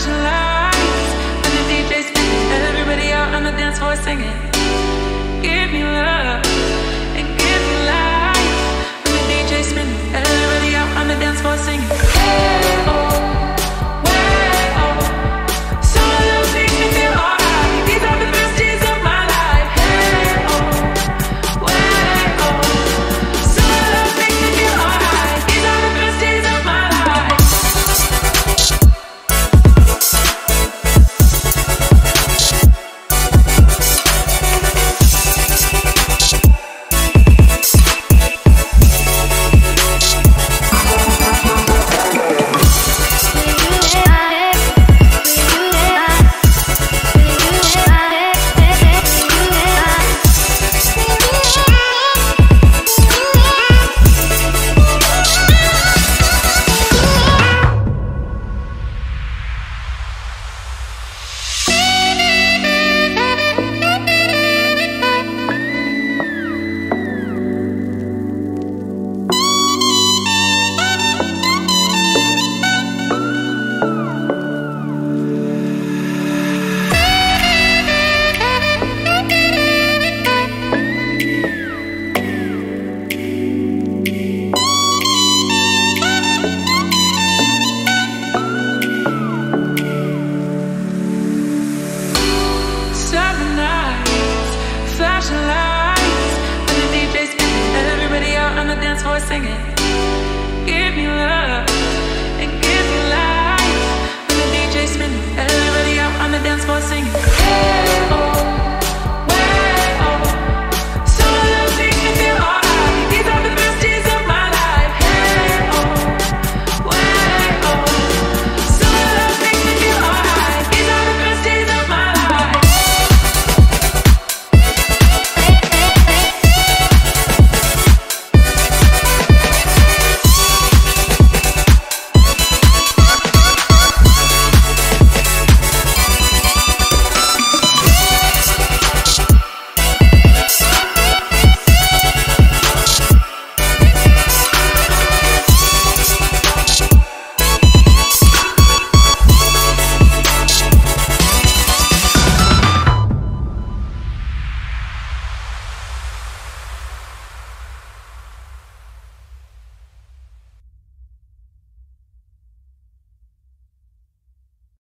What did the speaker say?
flashing lights. And the DJ spins Everybody out on the dance floor singing. Give me love. sing it.